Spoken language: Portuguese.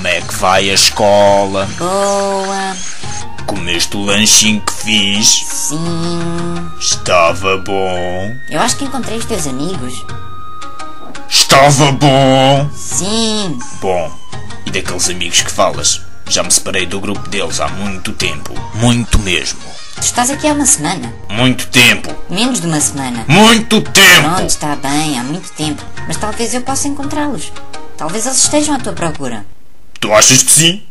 Como é que vai a escola? Boa. Comeste o lanchinho que fiz? Sim. Estava bom. Eu acho que encontrei os teus amigos. Estava bom. Sim. Bom, e daqueles amigos que falas? Já me separei do grupo deles há muito tempo. Muito mesmo. Tu estás aqui há uma semana. Muito tempo. Menos de uma semana. Muito tempo! Pronto, está bem, há muito tempo. Mas talvez eu possa encontrá-los. Talvez eles estejam à tua procura. Tu achas que sim?